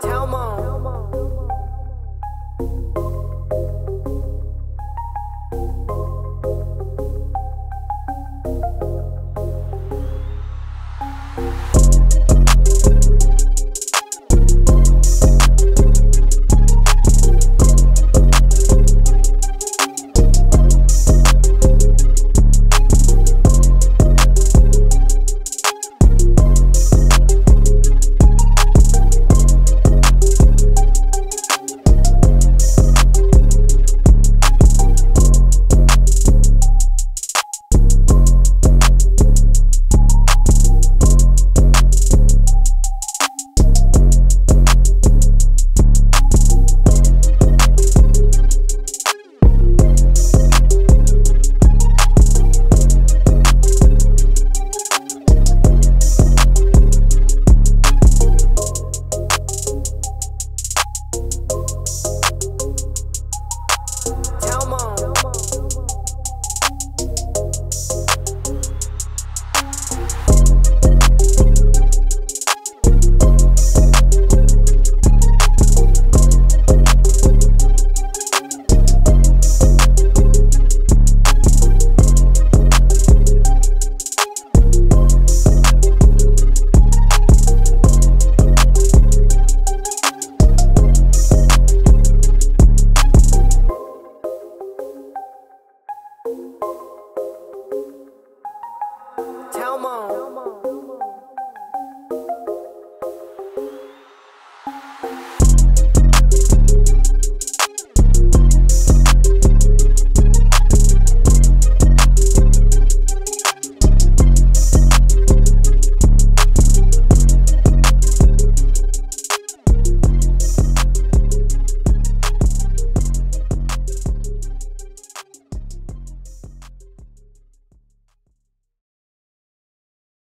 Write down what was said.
tell mom. Come on. Come on.